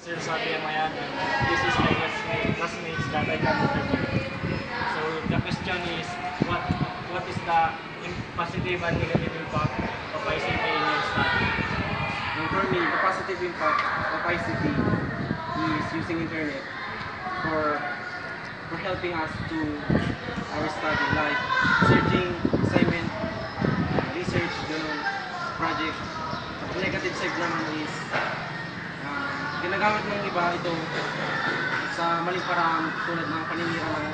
Sir sabi mo yan, this is my classmate, classmates that I can interview. So the question is, what what is the positive and negative impact of ICT in your study? And for me, the positive impact of ICT is using internet for for helping us to our study, like searching assignment, uh, research, ganun, project. The negative naman is ginagamit ng iba ito sa maling paraan tulad ng paninira ng.